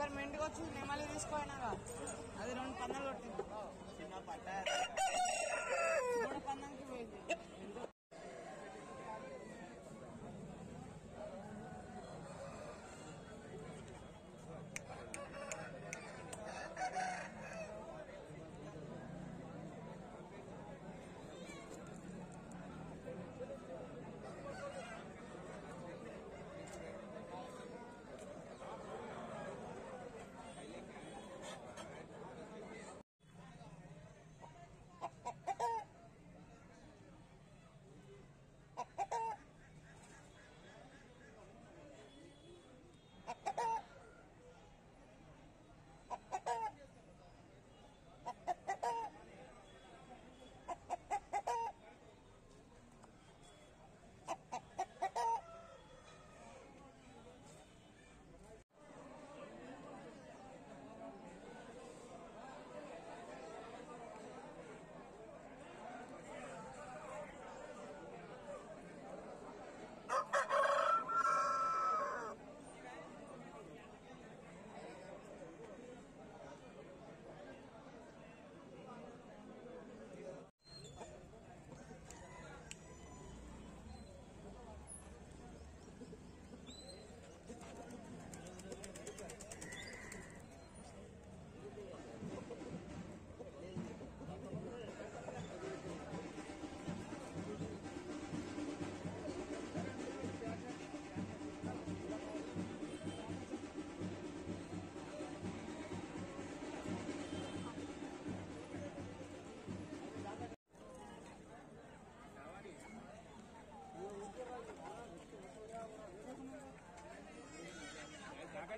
ఒకసారి మీ ఇంటికి వచ్చి నేను మళ్ళీ తీసుకోయినాగా అది రెండు పన్నులు కొట్టింది చిన్న పట్ట